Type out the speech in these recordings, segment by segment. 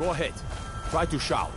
Go ahead. Try to shout.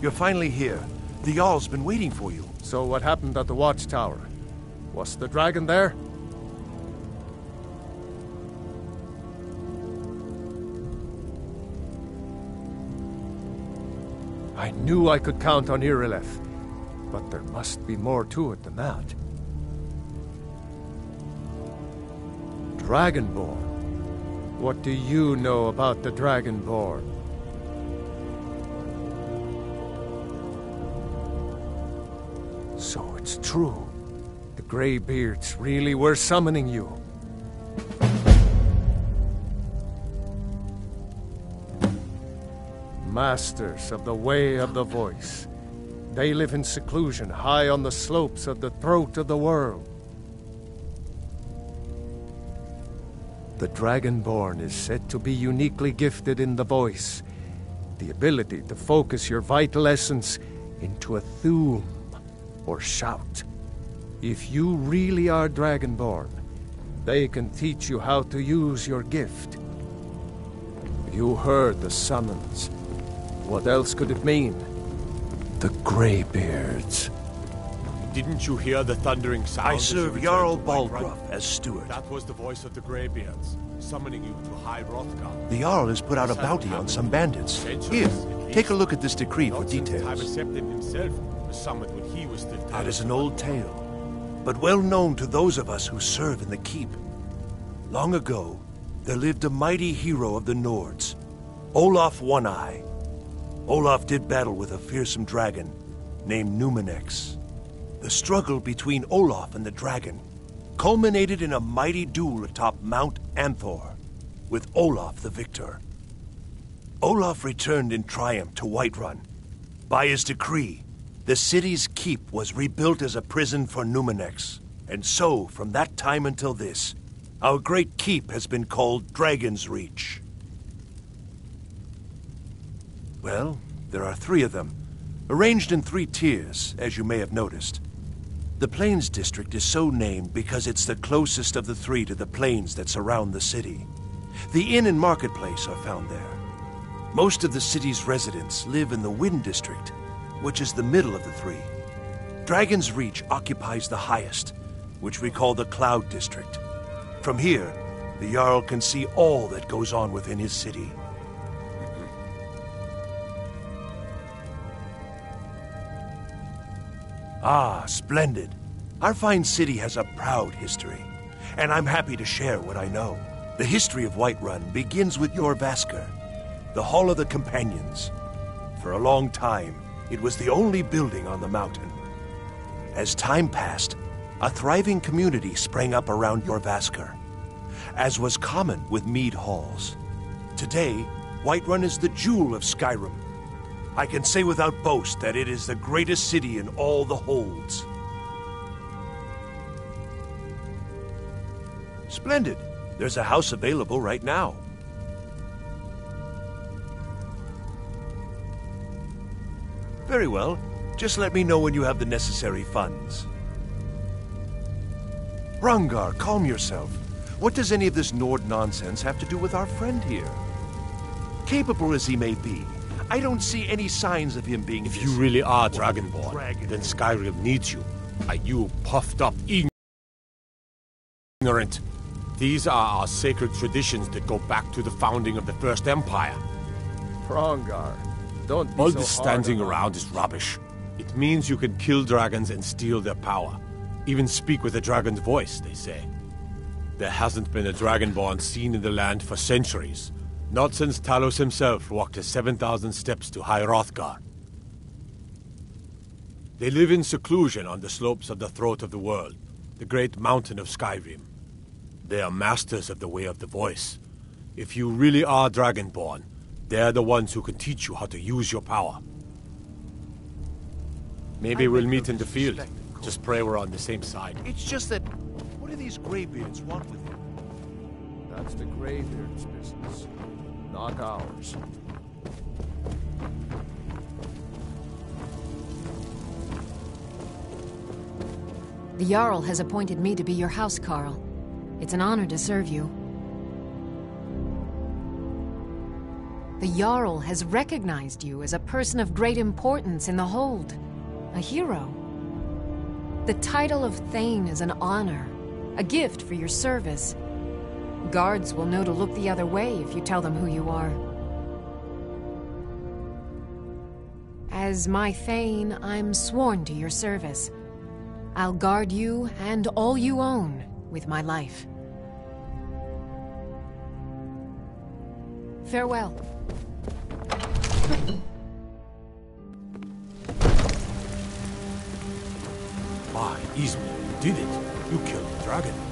You're finally here. The Jarl's been waiting for you. So what happened at the watchtower? Was the dragon there? I knew I could count on Irileth, but there must be more to it than that. Dragonborn. What do you know about the Dragonborn? So it's true. The Greybeards really were summoning you. Masters of the Way of the Voice. They live in seclusion high on the slopes of the throat of the world. The Dragonborn is said to be uniquely gifted in the voice, the ability to focus your vital essence into a Thu'um or shout. If you really are Dragonborn, they can teach you how to use your gift. You heard the summons. What else could it mean? The Greybeards. Didn't you hear the thundering sound? I serve Jarl to as steward. That was the voice of the Greybeards, summoning you to High Hrothgar. The Jarl has put out a bounty on some bandits. Centuries, Here, take a look at this decree for details. Tiber Septim himself was summoned when he was still That is an old tale, but well known to those of us who serve in the keep. Long ago, there lived a mighty hero of the Nords, Olaf One Eye. Olaf did battle with a fearsome dragon named Numinex. The struggle between Olaf and the dragon culminated in a mighty duel atop Mount Anthor, with Olaf the victor. Olaf returned in triumph to Whiterun. By his decree, the city's keep was rebuilt as a prison for Numinex. And so, from that time until this, our great keep has been called Dragon's Reach. Well, there are three of them, arranged in three tiers, as you may have noticed. The Plains District is so named because it's the closest of the three to the plains that surround the city. The inn and marketplace are found there. Most of the city's residents live in the Wind District, which is the middle of the three. Dragon's Reach occupies the highest, which we call the Cloud District. From here, the Jarl can see all that goes on within his city. Ah, splendid. Our fine city has a proud history, and I'm happy to share what I know. The history of Whiterun begins with Jorvaskr, the Hall of the Companions. For a long time, it was the only building on the mountain. As time passed, a thriving community sprang up around Jorvaskr, as was common with Mead Halls. Today, Whiterun is the jewel of Skyrim. I can say without boast that it is the greatest city in all the holds. Splendid. There's a house available right now. Very well. Just let me know when you have the necessary funds. Hrongar, calm yourself. What does any of this Nord nonsense have to do with our friend here? Capable as he may be, I don't see any signs of him being. If you really are Dragonborn, Dragon. then Skyrim needs you. Are you puffed up, ignorant? These are our sacred traditions that go back to the founding of the First Empire. Hrongar, don't All so this standing around is rubbish. It means you can kill dragons and steal their power. Even speak with a dragon's voice, they say. There hasn't been a dragonborn seen in the land for centuries. Not since Talos himself walked his 7,000 steps to High Hrothgar. They live in seclusion on the slopes of the Throat of the World, the great mountain of Skyrim. They are masters of the way of the voice. If you really are Dragonborn, they're the ones who can teach you how to use your power. Maybe I we'll meet in the field. disrespect, of course. Just pray we're on the same side. It's just that. What do these Greybeards want with him? That's the Greybeard's business, not ours. The Jarl has appointed me to be your housecarl. It's an honor to serve you. The Jarl has recognized you as a person of great importance in the Hold. A hero. The title of Thane is an honor, a gift for your service. Guards will know to look the other way if you tell them who you are. As my Thane, I'm sworn to your service. I'll guard you and all you own with my life. Farewell. My Ysmir, you did it. You killed the dragon.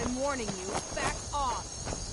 I'm warning you, back off!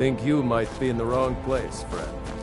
Think you might be in the wrong place, friend.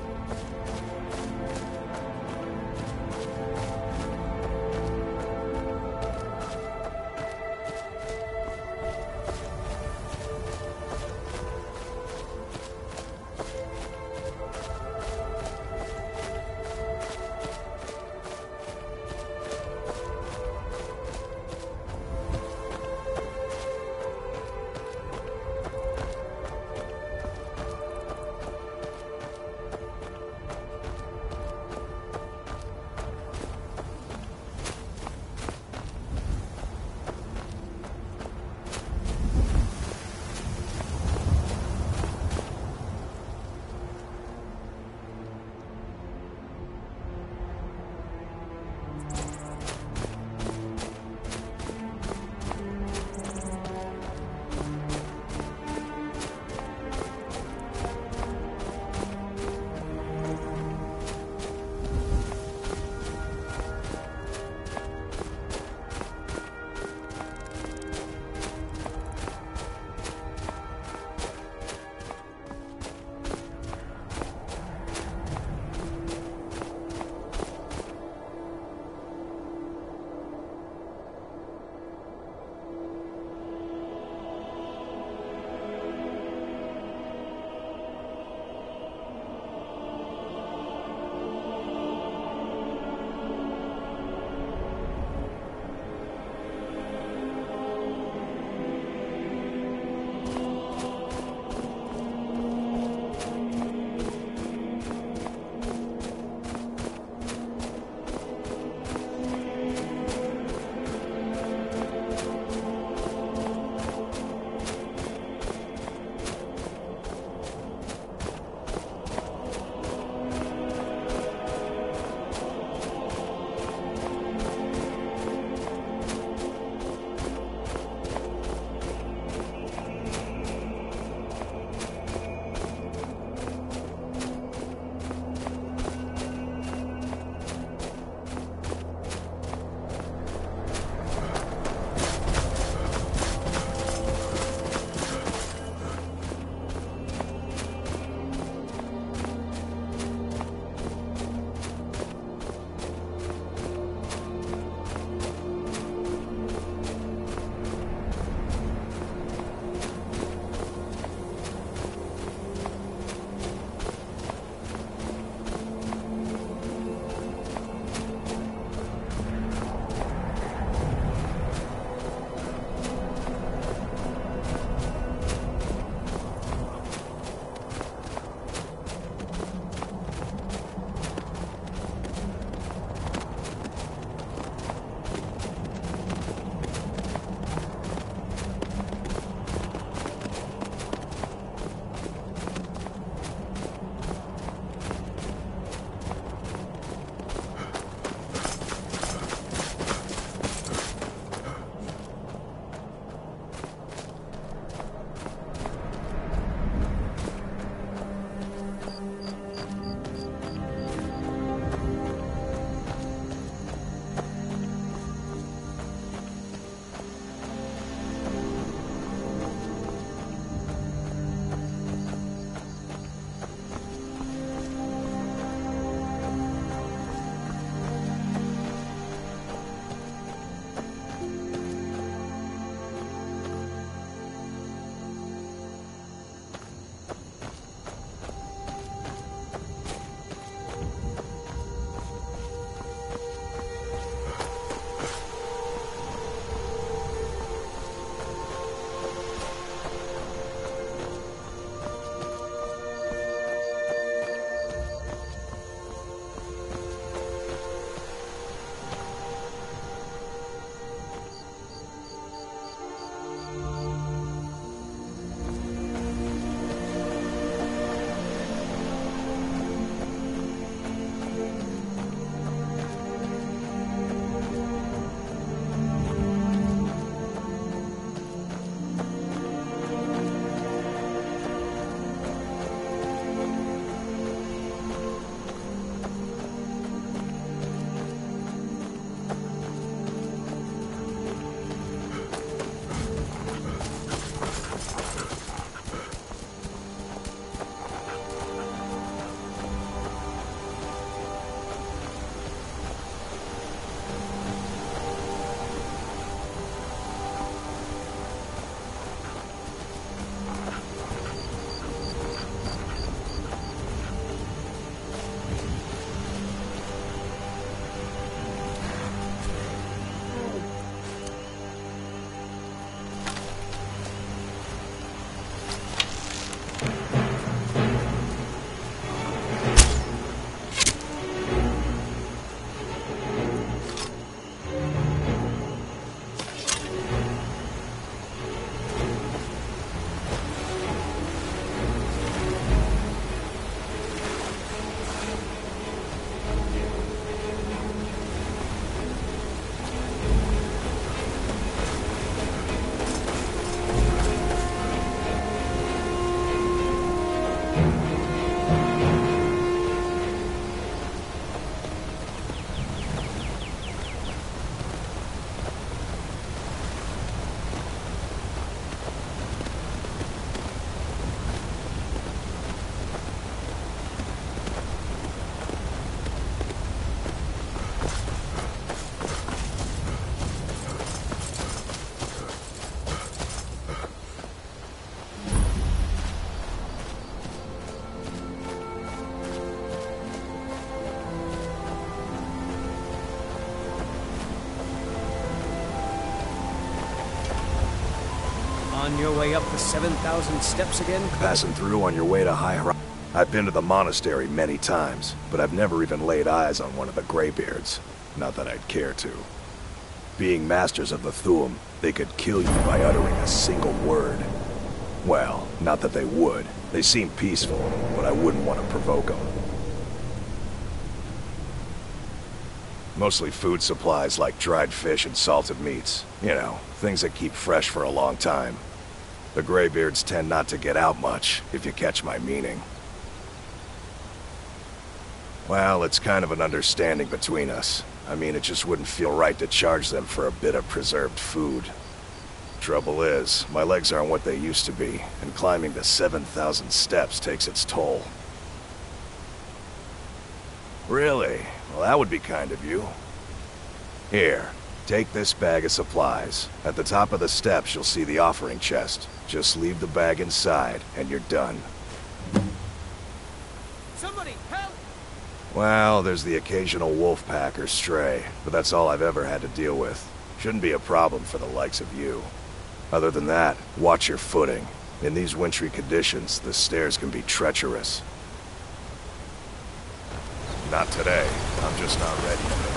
Your way up the 7,000 steps again? Passing through on your way to High Hor- I've been to the monastery many times, but I've never even laid eyes on one of the Greybeards. Not that I'd care to. Being masters of the Thu'um, they could kill you by uttering a single word. Well, not that they would. They seem peaceful, but I wouldn't want to provoke them. Mostly food supplies like dried fish and salted meats. You know, things that keep fresh for a long time. The Greybeards tend not to get out much, if you catch my meaning. Well, it's kind of an understanding between us. I mean, it just wouldn't feel right to charge them for a bit of preserved food. Trouble is, my legs aren't what they used to be, and climbing the 7,000 steps takes its toll. Really? Well, that would be kind of you. Here, take this bag of supplies. At the top of the steps, you'll see the offering chest. Just leave the bag inside, and you're done. Somebody, help! Well, there's the occasional wolf pack or stray, but that's all I've ever had to deal with. Shouldn't be a problem for the likes of you. Other than that, watch your footing. In these wintry conditions, the stairs can be treacherous. Not today. I'm just not ready.